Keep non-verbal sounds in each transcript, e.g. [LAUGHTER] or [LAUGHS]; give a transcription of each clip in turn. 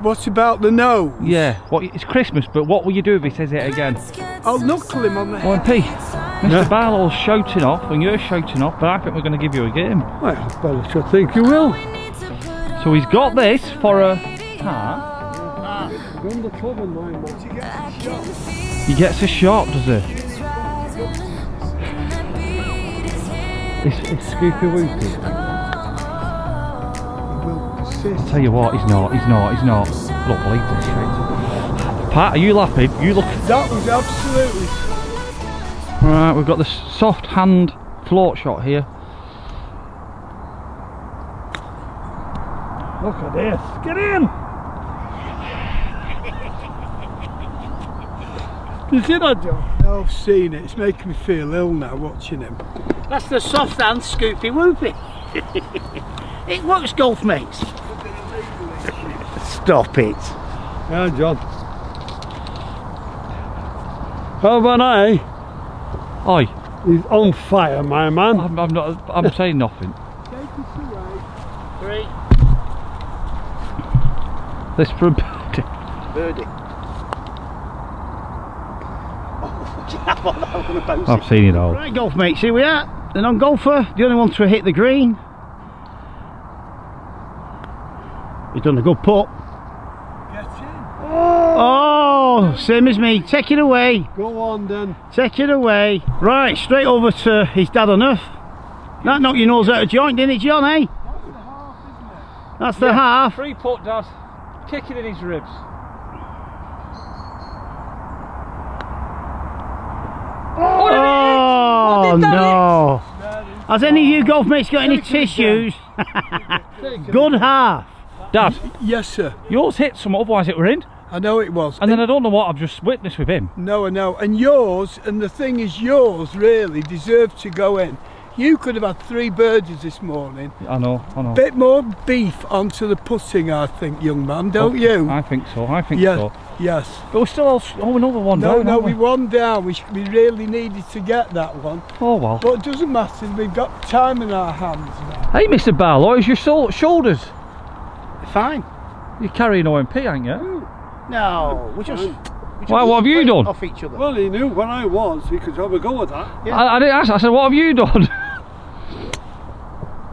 What about the nose? Yeah. What? It's Christmas, but what will you do if he says it again? I'll knuckle him on the head. OMP, Mr. Yeah. Barlow's shouting off and you're shouting off, but I think we're going to give you a game. Well, well, I should think you will. So he's got this for a part. He gets a shot, does he? It's, it's Scoopy Whoopy. Will. Tell you what, he's not, he's not, he's not. I don't believe this shit. Pat, are you laughing? You look. That was absolutely. Right, we've got the soft hand float shot here. Look at this. Get in. You see that, John? No, I've seen it. It's making me feel ill now watching him. That's the soft hand Scoopy Whoopy. [LAUGHS] it works, golf mates. Stop it. Yeah, John. How about I? Oi, He's on fire, my man. I'm, I'm not. I'm [LAUGHS] saying nothing. Three. This for a Birdie. Oh, I thought that was going to bounce I've seen it all. Right, golf mates, here we are. The non-golfer, the only one to hit the green. He's done a good putt. Get in. Oh, same as me. Take it away. Go on then. Take it away. Right, straight over to his dad on earth. That knocked your nose out of joint, didn't it, John, eh? That's the half. Isn't it? That's the yeah, half. Free putt, Dad. Kicking in his ribs. Oh, What did no. Has any of you golf mates got any Take it tissues? [LAUGHS] Good half. Dad, Yes, sir. yours hit some, otherwise it were in. I know it was. And then I don't know what I've just witnessed with him. No, I know. And yours, and the thing is, yours really deserved to go in. You could have had three birdies this morning. I know, I know. Bit more beef onto the putting, I think, young man, don't you? I think so, I think yes, so. yes. But we're still all, oh, another one No, down, no, aren't we won down. We, we really needed to get that one. Oh well. But it doesn't matter. We've got time in our hands now. Hey, Mr. Barlow, is your shoulders? Fine. You're carrying OMP, ain't you? No, we just. we just Well, what have you done? Off each other. Well, he knew when I was. He could have a go at that. Yeah. I, I didn't ask, I said, what have you done?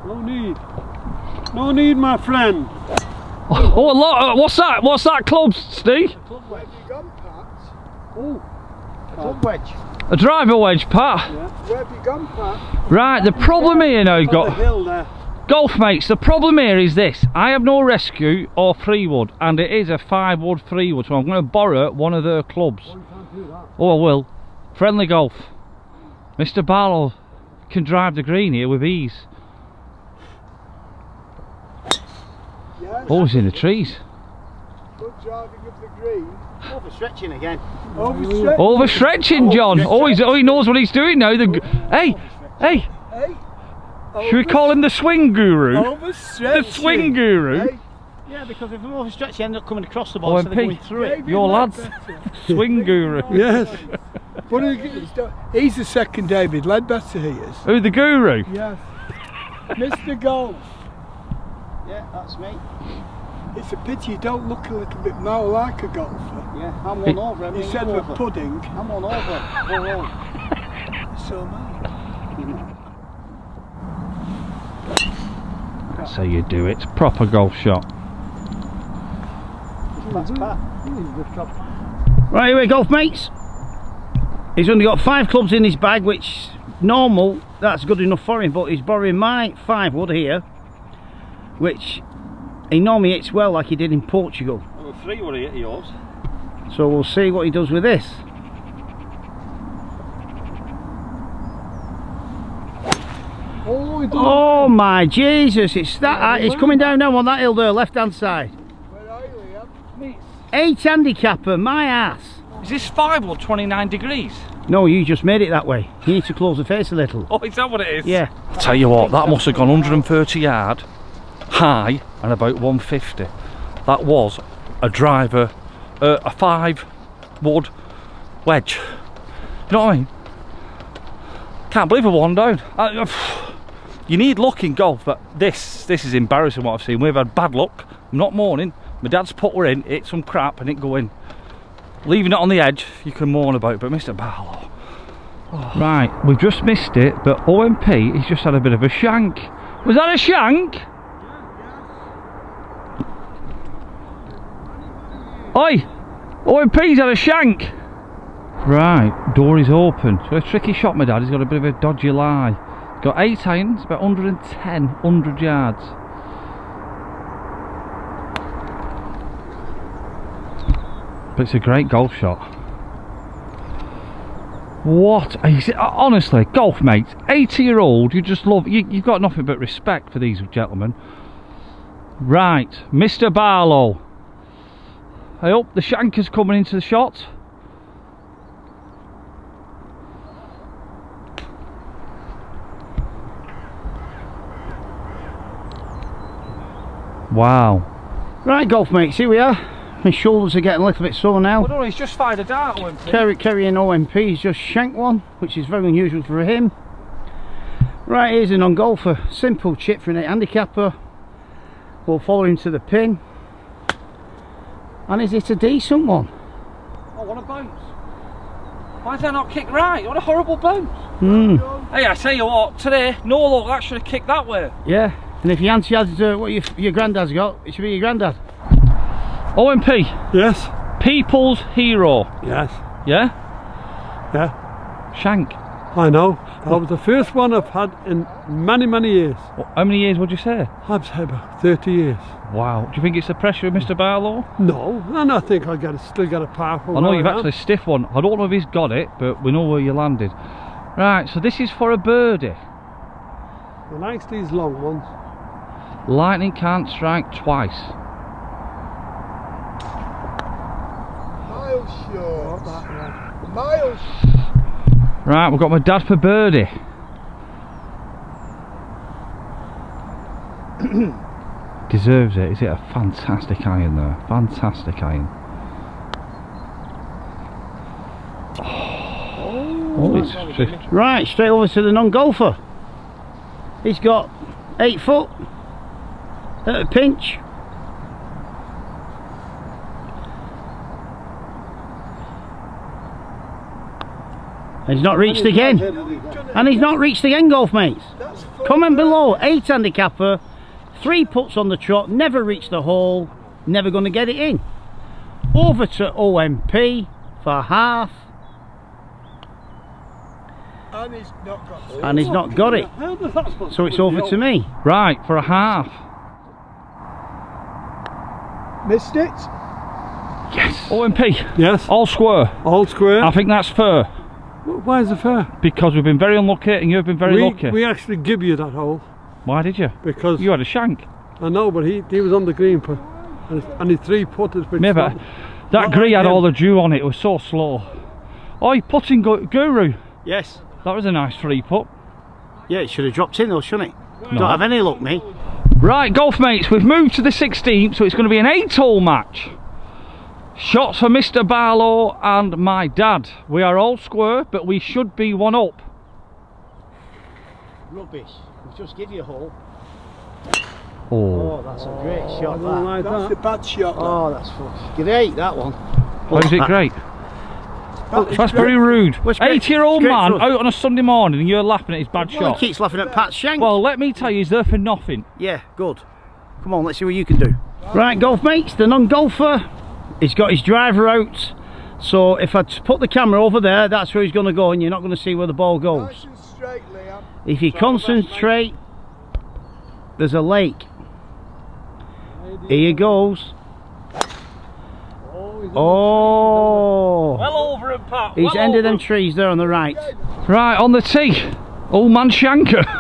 No need. No need, my friend. oh, a lot. Uh, what's that? What's that club, Steve? Where have you gone, Pat? Oh, club wedge. A driver wedge, Pat. Yeah. Where have you gone, Pat? Right, the problem here now, On the got hill there. Golf mates. The problem here is this: I have no rescue or three wood, and it is a five wood three wood, so I'm going to borrow one of their clubs. Oh, I will. Friendly golf. Mr. Barlow can drive the green here with ease. Yes. Oh, he's in the trees. Good driving of the green. Overstretching again. Overstretch. Overstretching, John. Oh, he's, oh, he knows what he's doing now. The, hey, hey, Hey. Should we call him the swing guru? Oh, the swing guru. Hey. Yeah, because if I'm overstretching, I end up coming across the ball oh, instead of OMP. going through it. Maybe Your lads. [LAUGHS] Swing guru. Yes. But he- he's the second David Leadbetter, he is. Who, the guru? Yes. Mr. Golf. Yeah, that's me. It's a pity you don't look a little bit more like a golfer. Yeah, I'm one over. I'm You said over. with pudding. I'm one over. Four all. So am I. That's how you do it. Proper golf shot. Right, here we golf mates. He's only got five clubs in his bag, which normal, that's good enough for him, but he's borrowing my five wood here, which he normally hits well like he did in Portugal. Well, three would hit yours. So we'll see what he does with this. Oh, he Oh my Jesus, it's that uh, it's coming down now on that hill there, left hand side. Where are you, Liam? Eight handicapper, my ass. Is this five or 29 degrees? No, you just made it that way. You need to close the face a little. [LAUGHS] Oh, is that what it is? Yeah. I tell you what, that must have gone 130 yard high and about 150. That was a driver, uh, a five wood wedge. You know what I mean? Can't believe I won down. I, I- you need luck in golf, but this this is embarrassing what I've seen. We've had bad luck. I'm not mourning, My dad's put her in, hit some crap and it go in. Leaving it on the edge, you can mourn about, but Mr. Barlow. Oh. Right, we've just missed it, but OMP, he's just had a bit of a shank. Was that a shank? Oi! OMP's had a shank! Right, door is open. So a tricky shot, my dad. He's got a bit of a dodgy lie. Got eight irons, about 110, 100 yards. But it's a great golf shot. What? a- Honestly, golf mates, 80 year old, you just love, you, you've got nothing but respect for these gentlemen. Right, Mr. Barlow. I hope the shanker's coming into the shot. Wow. Right, golf mates, here we are. My shoulders are getting a little bit sore now. no, he's just fired a dart, Kerry, Kerry and OMP he's just shanked one, which is very unusual for him. Right, here's a non-golfer. Simple chip for an 8 handicapper. We'll follow him to the pin. And is it a decent one? Oh, what a bounce. Why did that not kick right? What a horrible bounce. Hmm. Hey, I tell you what, today, no look, that should have kicked that way. Yeah. And if your auntie had uh, what your, your granddad's got, it should be your granddad. OMP, Yes. people's hero. Yes. Yeah? Yeah. Shank. I know. That was the first one I've had in many, many years. How many years would you say? I've said about 30 years. Wow. Do you think it's the pressure of Mr. Barlow? No, and I think I got a, still got a powerful I know you've around. actually stiff one. I don't know if he's got it, but we know where you landed. Right, so this is for a birdie. I likes these long ones. Lightning can't strike twice. Miles short. Miles. Right, we've got my dad for birdie. [COUGHS] Deserves it. Is it a fantastic iron there? Fantastic iron. Oh, oh it's Right, straight over to the non-golfer. He's got eight foot at a pinch. He's not reached again. And he's not reached again, golf mates. Comment below, eight handicapper, three puts on the trot, never reached the hole, never going to get it in. Over to OMP for half, And he's not got it. and he's not got it. How does that supposed So it's over to me. Right, for a half. Missed it. Yes. OMP. Yes. All square. All square. I think that's fair Why is it fair? because we've been very unlucky and you've been very we, lucky. we actually give you that hole Why did you? because You had a shank. I know, but he he was on the green for and, and he three putters. which Maybe that green had him. all the dew on it. It was so slow. Oh, putting gu- guru. Yes. That was a nice three putt. Yeah, it should have dropped in though, shouldn't it? No. Don't have any luck, me. Right, golf mates, we've moved to the 16th, so it's going to be an eight-hole match. Shots for Mr. Barlow and my dad. We are all square, but we should be one up. Rubbish. We'll just give you a hole. Oh, Oh, that's a great I shot, don't that. like That's a bad shot. that. Oh, that's fucking great, that one. why is it great? That is That's very rude. What's Eight-year-old man out on a Sunday morning and you're laughing at his bad Well, shot. he keeps laughing at Pat Shank. Well, let me tell you, he's there for nothing. yeah, good. Come on, let's see what you can do. Right, golf mates, the non-golfer, he's got his driver out. So if I put the camera over there, that's where he's going to go and you're not going to see where the ball goes. Nice and straight, Liam. If you concentrate, there's a lake. Here he goes. Oh, Well over him, Pat. he's ended them trees there on the right. Right, on the tee. Old man Shanker. [LAUGHS]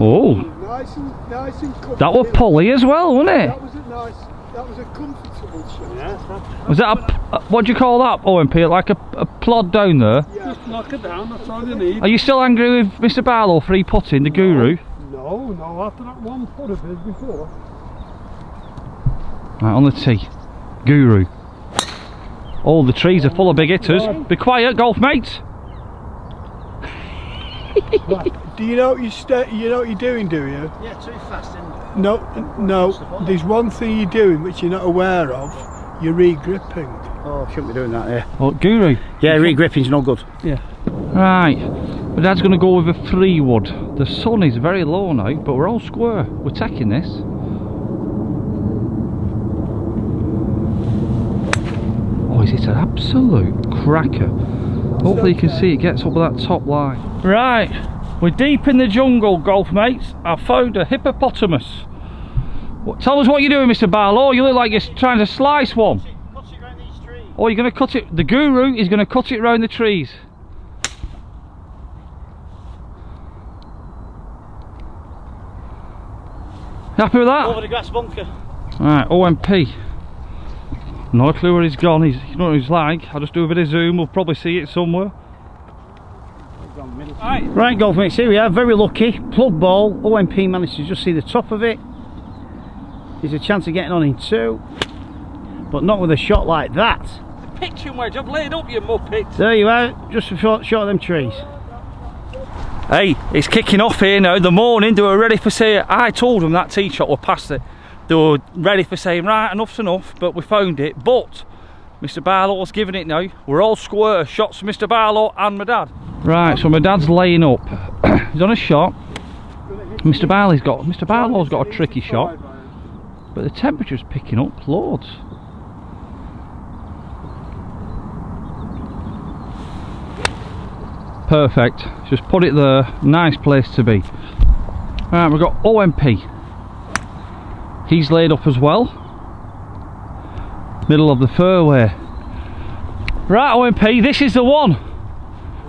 Oh. Nice and nice and comfortable. That was Polly as well, wasn't it? That was a nice. That was a comfortable shot. Was that a, a what do you call that, OMP? Like a, a plod down there? Yeah. Just knock it down. That's all you need. Are you still angry with Mr. Barlow for he putting the guru? No, no. After that one putt of his before. Right, on the tee. Guru. All the trees are full of big hitters. Be quiet, golf mates. Do you know what you sta You know what you're doing, do you? Yeah, too fast, isn't it? No, no. There's one thing you're doing which you're not aware of. You're re-gripping. Oh, shouldn't be doing that here. Well, Guru. Yeah, re-gripping's no good. Yeah. Right. My dad's going to go with a three wood. The sun is very low now, but we're all square. We're taking this. Oh, is it an absolute cracker? Hopefully you can see it gets up that top line. Right. We're deep in the jungle, golf mates. I found a hippopotamus. What, tell us what you're doing, Mr. Barlow. You look like you're trying to slice one. Cut it around these. Oh, you're going to cut it. The guru is going to cut it round the trees. Happy with that? Over the grass bunker. Right, OMP. No clue where he's gone. He's, you know what he's like. I'll just do a bit of zoom. We'll probably see it somewhere. Right. Right, golf mates, here we are, very lucky. Plug ball, OMP managed to just see the top of it. There's a chance of getting on in two, but not with a shot like that. The pitching wedge. I've laid up your muppet. There you are, just a short, short of them trees. Hey, it's kicking off here now. The morning, they were ready for saying, I told them that tee shot were past it. They were ready for saying, right, enough's enough, but we found it. But Mr. Barlow's giving it now. We're all square. Shots Mr. Barlow and my dad. Right, so my dad's laying up. [COUGHS] He's on a shot. Mr. Barley's got, Mr. Barlow's got a tricky shot, but the temperature's picking up loads. Perfect. Just put it there. Nice place to be. Right, we've got OMP. He's laid up as well. Middle of the fairway. Right, OMP, this is the one.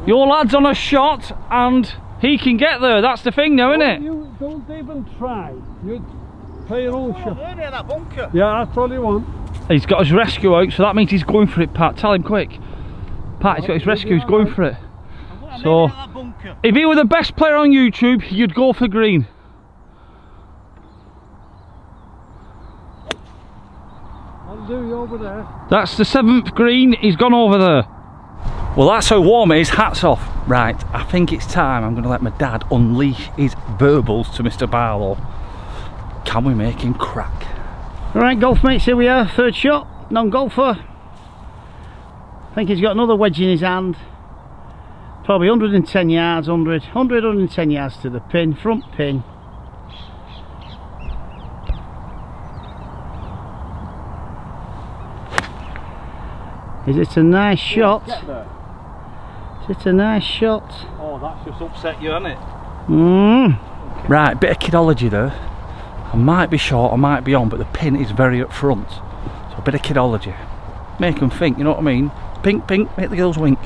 Your lad's on a shot and he can get there. That's the thing now, isn't it? You don't even try. You play your own shot. there near that bunker. Yeah, that's all you want. He's got his rescue out, so that means he's going for it, Pat. Tell him quick. Pat, he's got his rescue, he's going for it. So- If he were the best player on YouTube, you'd go for green. Do you over there. That's the seventh green, he's gone over there. Well, that's how warm it is, hats off. Right, I think it's time I'm going to let my dad unleash his verbals to Mr. Barlow. Can we make him crack? Alright, golf mates, here we are, third shot, non-golfer. I think he's got another wedge in his hand. Probably 110 yards, 100, 100, 110 yards to the pin, front pin. Is it a nice shot? Is it a nice shot? Oh, that's just upset you, hasn't it? Mm. Right, bit of kidology there. I might be short, I might be on, but the pin is very up front. So a bit of kidology. Make them think, you know what I mean? Pink, pink, make the girls wink.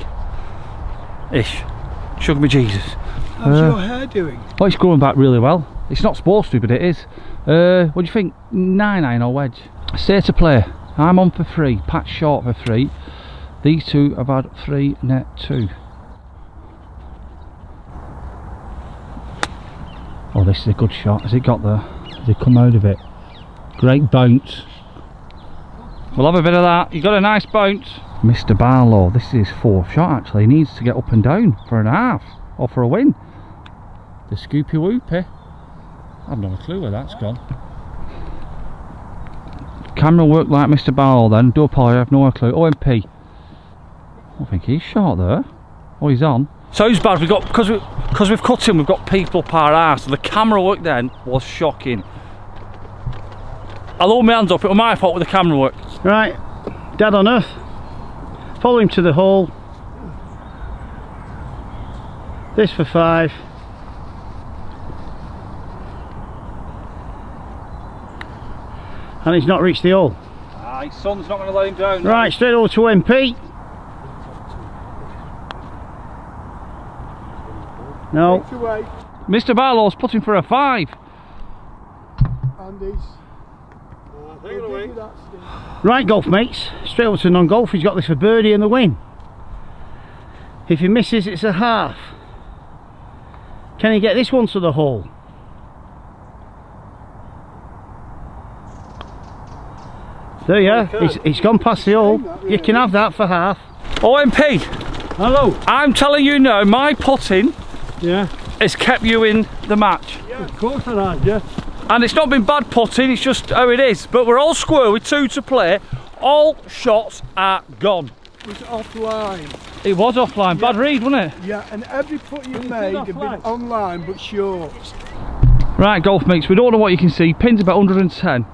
Ish. Sugar me Jesus. How's Uh, your hair doing? Oh, it's growing back really well. It's not supposed to, but it is. Uh, what do you think? 9-9 or wedge? State to play. I'm on for three. Pat's short for three. These two have had three, net two. Oh, this is a good shot. Has it got there? Has it come out of it? Great bounce. We'll have a bit of that. You got a nice bounce. Mr. Barlow, this is his fourth shot actually. He needs to get up and down for an half or for a win. The Scoopy Whoopy. I've no clue where that's gone. Camera work like Mr. Barlow then. Do apologize, I have no clue. OMP. I think he's short there. Oh, he's on. So it's bad. We got because we because we've cut him. We've got people up our arse. So the camera work then was shocking. I'll hold my hands up. It was my fault with the camera work. Right, Dad on Earth. Follow him to the hole. This for five. And he's not reached the hole. Ah, his son's not going to let him down. Right, straight over to MP. No, Mr. Barlow's putting for a five. Andy's. We'll give you that, right golf mates, straight over to non-golf, he's got this for birdie and the win. If he misses, it's a half. Can he get this one to the hole? There you oh, are, he's, he's gone past the hole. You can have that for half. OMP, Hello. I'm telling you now, my putting Yeah. has kept you in the match. Yeah, Of course it has, yes. And it's not been bad putting, it's just how it is. But we're all square with two to play. All shots are gone. It was offline. It was offline. Bad read, wasn't it? Yeah, and every putt you it made have been online but short. Right, golf mates, we don't know what you can see. Pin's about 110.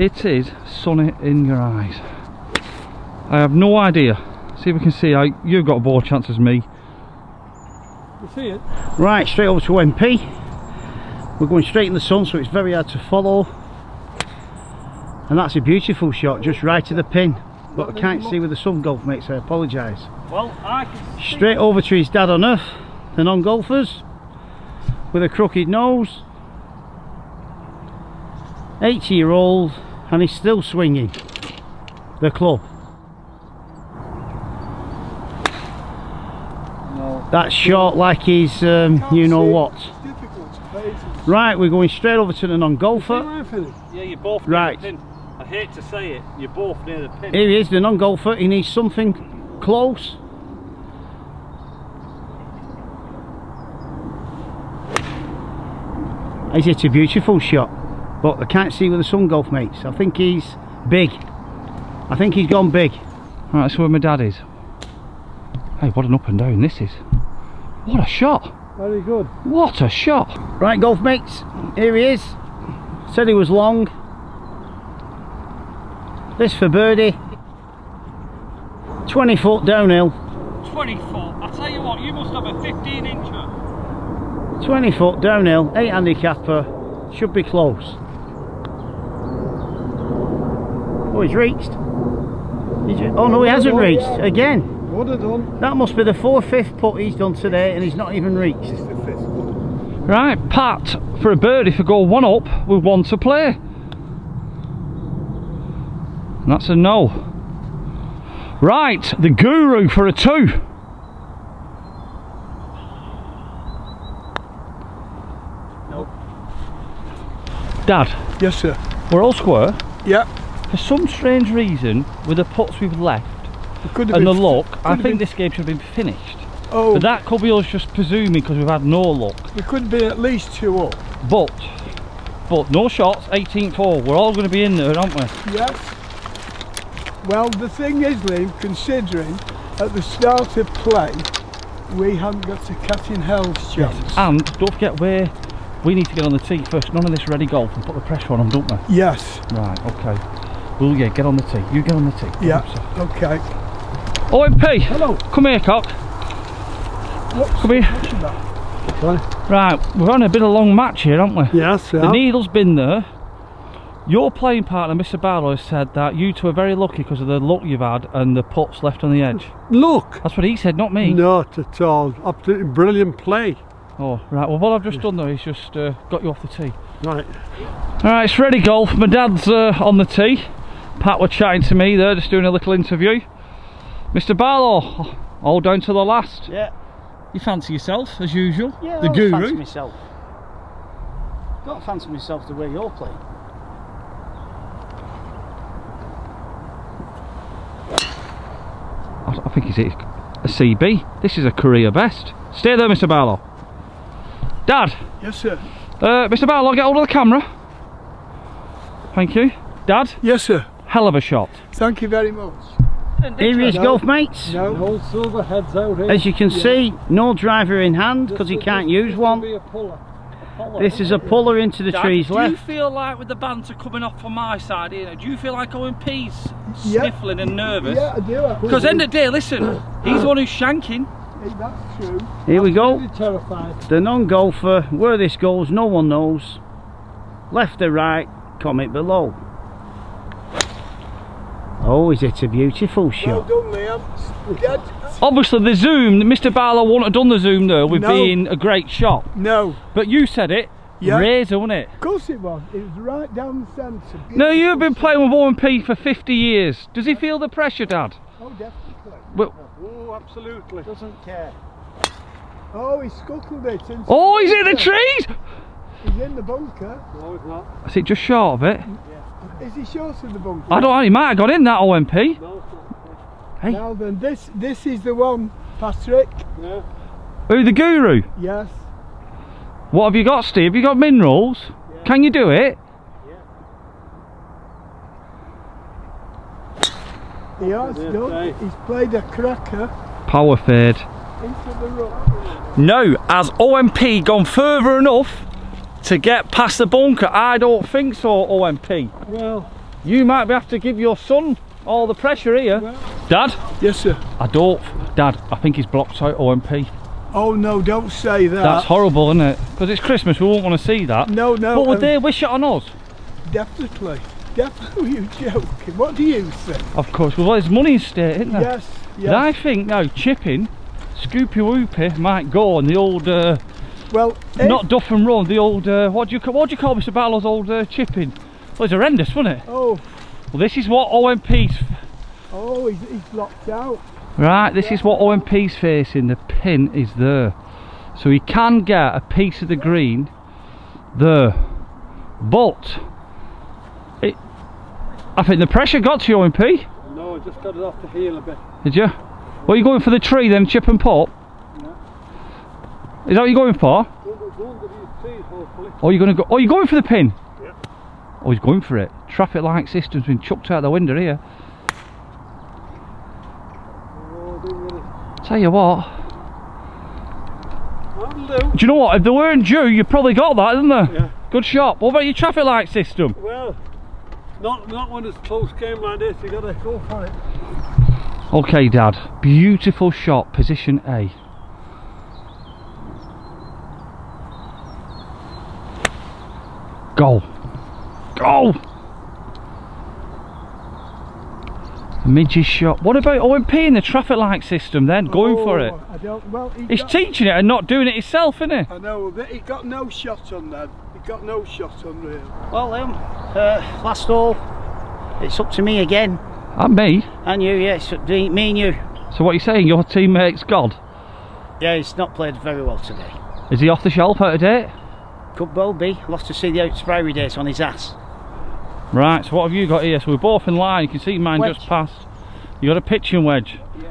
It is sunny in your eyes. I have no idea. See if we can see how you've got a more chance as me. You see it? Right, straight over to MP. We're going straight in the sun, so it's very hard to follow. And that's a beautiful shot, just right to the pin. But I can't see with the sun, golf mates, I apologise. Well, I can Straight over to his dad on earth, the non-golfers, with a crooked nose. 80 year old, and he's still swinging the club. That's short like he's, um, you know what. It's difficult to play it. Right, we're going straight over to the non-golfer. Yeah, you're both Right. near the pin. I hate to say it, you're both near the pin. Here he is, the non-golfer. He needs something close. Is it a beautiful shot, but I can't see where the sun golf mates. I think he's big. I think he's gone big. Right, that's where my dad is. Hey, what an up and down this is. What a shot! Very good. What a shot! Right, golf mates, here he is. Said he was long. This for birdie. 20 foot downhill. 20 foot. I tell you what, you must have a 15 incher. 20 foot downhill, 8 handicapper, uh, should be close. Oh, he's reached. He's oh no, he hasn't reached. Again, Would have done. that must be the fourth, fifth putt he's done today, and he's not even reached. It's the fifth one. Right, Pat for a birdie for go one up with one to play. And that's a no. Right, the guru for a two. Nope. Dad, Yes, sir. we're all square. Yeah. For some strange reason, with the putts we've left and the luck, I think this game should have been finished. Oh, But that could be us just presuming because we've had no luck. we could have been at least two up. But, but no shots, 18th hole. We're all going to be in there, aren't we? Yes. Well, the thing is, Liam, considering at the start of play, we haven't got a cat in hell's chance. Yes. And don't forget where we need to get on the tee first. None of this ready golf and put the pressure on them, don't we? Yes. Right, okay. Well, yeah, get on the tee. You get on the tee. Get Yeah. up. Okay. OMP, Hello. come here, cock. What's Come here. that? Right, we're on a bit of a long match here, aren't we? Yes, The yeah. needle's been there. Your playing partner, Mr. Barlow, said that you two are very lucky because of the luck you've had and the putts left on the edge. Look. That's what he said, not me. Not at all. Absolutely brilliant play. Oh, right. Well, what I've just done though is just uh, got you off the tee. Right. All right, it's ready golf. My dad's uh, on the tee. Pat were chatting to me there, just doing a little interview. Mr. Barlow, all down to the last. Yeah. You fancy yourself, as usual. Yeah, the I always fancy myself. Don't fancy myself the way you're playing. I, I think he's hit a CB. This is a career best. Stay there, Mr. Barlow. Dad, Yes, sir. uh, Mr. Barlow, get hold of the camera. Thank you. Dad, Yes, sir. Hell of a shot. Thank you very much. Here is No. golf mates. No. Old silver heads out here. As you can see, no driver in hand because he can't use one. Be a puller. This is a puller into the Dad, trees do you feel like with the banter coming off from my side here, do you feel like OMP's Yeah. sniffling and nervous? Yeah, I do. Because end of the day, listen, he's the one who's shanking. That's true. Here we go. Really terrified. The non-golfer, where this goes, no one knows. Left or right, comment below. Oh, is it a beautiful Well shot? done, Liam. Obviously, the zoom, Mr. Barlow wouldn't have done the zoom though with No. being a great shot. no. But you said it, Yeah. razor, wasn't it? Of course it was. It was right down the centre. No, you've been playing with OMP for 50 years. Does he feel the pressure, Dad? Oh, definitely. Well, Oh, absolutely. Doesn't care. Oh, he scuttled it. oh, he's in the trees! He's in the bunker. No, he's not. Is it just short of it? Is he short of the bunker? I don't know, he might have got in that OMP. No, it's not. Hey. Now then, this this is the one, Patrick. Yeah. Who, the guru? Yes. What have you got, Steve? Have you got minerals? Can you do it? Yeah. He has Yes, done. right. He's played a cracker Power fade. into the rock. No, has OMP gone further enough to get past the bunker? I don't think so, OMP. Well, You might have to give your son all the pressure here. Well- Dad? Yes, sir. I don't. Dad, I think he's blocked out OMP. Oh no, don't say that. That's horrible, isn't it? Because it's Christmas, we won't want to see that. No, no. but would um, they wish it on us? Definitely. Definitely. [LAUGHS] You joking? What do you think? Of course, well, there's money in state, isn't there? Yes. Yes. I think now chipping, Scoopy Whoopy might go on the old, uh, well, if- not Duff and Run, the old, uh, what do you call, what do you call Mr. Barlow's old uh, chipping? Well, it's horrendous, wasn't it? Oh, Well, this is what OMP's, oh, he's, he's locked out. right, this is what OMP's facing, the pin is there. So he can get a piece of the green there. But, it, I think the pressure got to you, OMP. no, I just got it off the heel a bit. Did you? Well, you going for the tree then, chip and pop? Is that what you're going for? Go, go, go under these trees, hopefully. Or you going to go? Oh, you're going for the pin? Yeah. Oh, he's going for it. Traffic light system's been chucked out the window here. Oh. Tell you what. Do. Do you know what? If they weren't due, you probably got that, didn't they? Yeah. Good shot. What about your traffic light system? Well, not not when it's close game like this. You gotta go for it. Okay, Dad. Beautiful shot. Position A. Goal. Goal. Midge's shot. What about OMP in the traffic light system then? Going for it. Oh, I don't. Well, he He's got, teaching it and not doing it himself, isn't he? I know, but he got no shot on that. He got no shot on real. Well, um, uh, last all, it's up to me again. And me. And you, yeah, me me and you. So what are you saying? Your teammate's God? Yeah, he's not played very well today. Is he off the shelf out of date? Could well be. Lost to see the expiry date on his ass. Right, so what have you got here? So we're both in line. You can see mine Wedge. just passed. You got a pitching wedge. Yeah.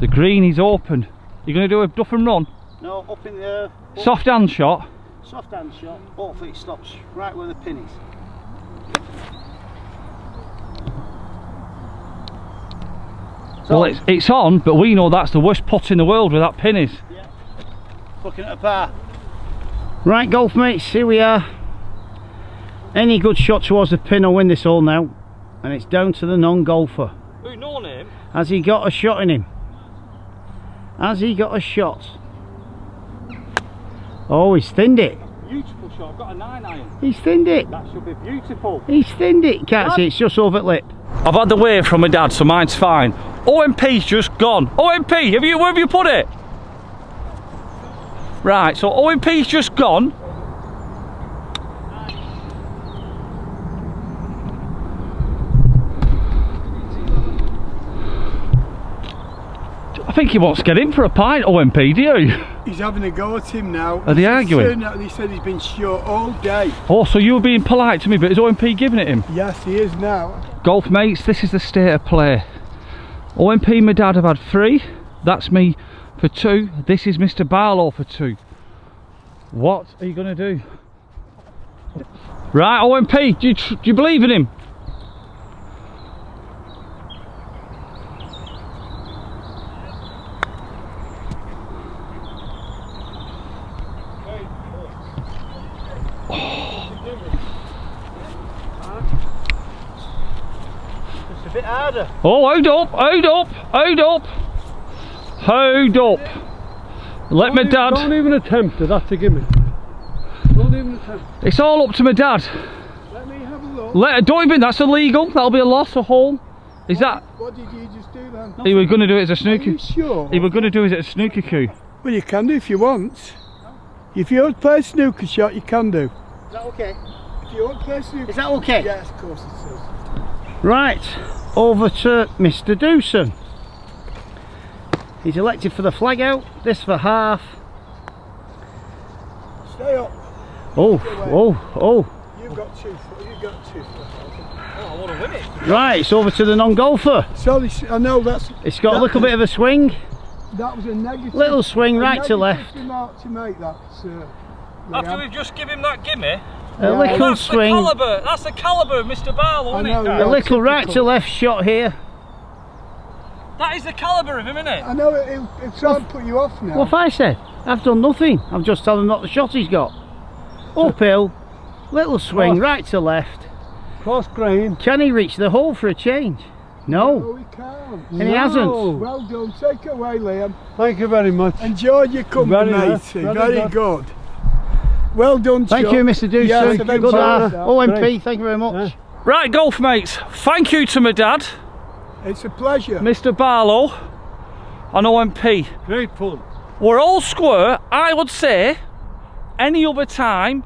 The green is open. You're going to do a duff and run? No, up in the uh, Soft hand shot. soft hand shot. Hopefully it stops right where the pin is. Well, it's, it's on, but we know that's the worst putt in the world where that pin is. Looking at a par. Right, golf mates, here we are. Any good shot towards the pin will win this all now. And it's down to the non-golfer. Who, no name? Has he got a shot in him? Has he got a shot? Oh, he's thinned it. Beautiful shot. I've got a 9 iron. He's thinned it. That should be beautiful. He's thinned it. Can't see, it's just over the lip. I've had the wave from my dad, so mine's fine. OMP's just gone. OMP, have you, where have you put it? Right, so OMP's just gone. I think he wants to get in for a pint, OMP, do you? He's having a go at him now. Are they He's arguing? out- He said he's been short all day. Oh, so you were being polite to me, but is OMP giving it him? Yes, he is now. Golf mates, this is the state of play. OMP and my dad have had three. That's me for two. This is Mr. Barlow for two. What are you going to do? Right, OMP, do you, tr- do you believe in him? It's a bit harder. Oh, hold up, hold up, hold up. Hold up. Let my Don't e- dad. Don't even attempt it. That's a gimme. Don't even attempt. It's all up to my dad. Let me have a look. Let, don't even, that's illegal. That'll be a loss, a hole. Is that? What did you just do then? He was going to do it as a snooker. Are you sure? He was going to do it as a snooker cue. Well, you can do if you want. If you want to play a snooker shot, you can do. Is that okay? If you want to play a snooker Is that okay? Yes, of course it is. Right, over to Mr. Dewson. He's elected for the flag out, this for half. Stay up. Oh, oh, oh. You've got two. foot- You've got two. foot. Oh, right, it's over to the non-golfer. Sorry, I know that's It's got a little bit of a swing. that was a negative. Little swing right to left. remark to make that, sir. After Liam. we've just given him that gimme. A Yeah. little That's swing. the calibre. That's the calibre of Mr. Barlow, isn't know, it? A little right to left shot here. That is the calibre of him, isn't it? I know it, it'll, it'll try and put you off now. What have I said? I've done nothing. I'm just telling him what the shot he's got. Uphill, little swing, Oh. right to left. Cross grain. Can he reach the hole for a change? No. No, we can't. And he hasn't. Well done. Take it away, Liam. Thank you very much. Enjoy your company, Very nice, very Very, good. good. Well done, Thank Chuck. you, Mr. Dewson. Yes, Good eventually. OMP, thank you very much. Yeah. Right, golf mates. Thank you to my dad, It's a pleasure. Mr. Barlow, and OMP. Great fun. We're all square. I would say any other time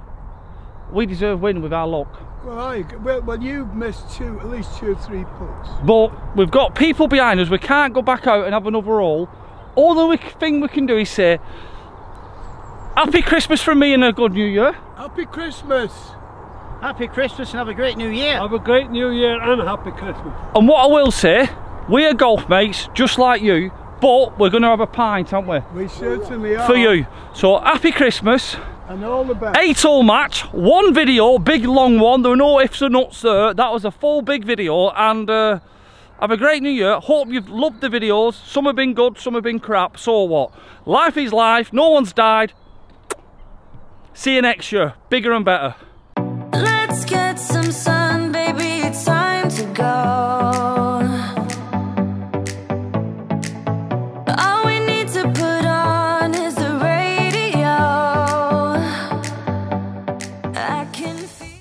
we deserve win with our luck. Well, well, well, you've missed two, at least two or three putts. But we've got people behind us. We can't go back out and have another roll. All the thing we can do is say, Happy Christmas from me and a good New Year. Happy Christmas. Happy Christmas and have a great new year. Have a great new year and a happy Christmas. And what I will say, we are golf mates just like you, but we're going to have a pint, aren't we? We certainly are. For you. So happy Christmas. And all the best. Eight all match, one video, big long one. There were no ifs or nuts there. That was a full big video and uh, have a great new year. Hope you've loved the videos. Some have been good, some have been crap. So what? Life is life. No one's died. See you next year. Bigger and better.